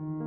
you